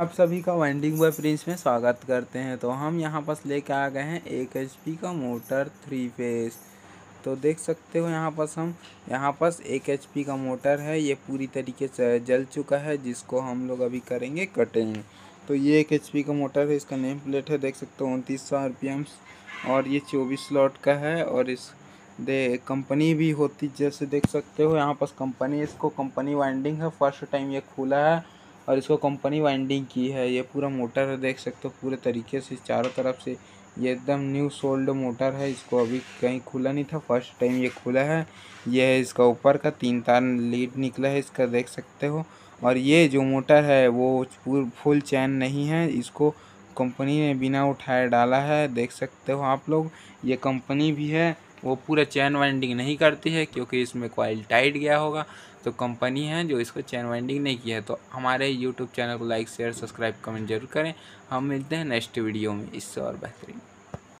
आप सभी का वाइंडिंग बॉय प्रिंस में स्वागत करते हैं। तो हम यहाँ पास लेके आ गए हैं एक एच का मोटर थ्री फेस तो देख सकते हो यहाँ पास हम, यहाँ पास एक एच का मोटर है। ये पूरी तरीके से जल चुका है, जिसको हम लोग अभी करेंगे कटिंग तो ये एक एच का मोटर है, इसका नेम प्लेट है, देख सकते हो, उनतीस सौ और ये चौबीस स्लॉट का है, और इस दे कंपनी भी होती जैसे देख सकते हो। यहाँ पास कंपनी इसको कंपनी वाइंडिंग है। फ़र्स्ट टाइम ये खुला है। और इसको कंपनी वाइंडिंग की है। ये पूरा मोटर है, देख सकते हो, पूरे तरीके से, चारों तरफ़ से। ये एकदम न्यू सोल्ड मोटर है, इसको अभी कहीं खुला नहीं था फ़र्स्ट टाइम ये खुला है। ये है इसका ऊपर का, तीन तार लीड निकला है इसका, देख सकते हो। और ये जो मोटर है, वो फुल चैन नहीं है। इसको कंपनी ने बिना उठाए डाला है, देख सकते हो आप लोग। ये कंपनी भी है वो पूरा चैन वाइंडिंग नहीं करती है क्योंकि इसमें कॉइल टाइट गया होगा। तो कंपनी है जो इसको चैन वाइंडिंग नहीं किया है। तो हमारे यूट्यूब चैनल को लाइक शेयर सब्सक्राइब कमेंट ज़रूर करें। हम मिलते हैं नेक्स्ट वीडियो में। इससे और बेहतरीन।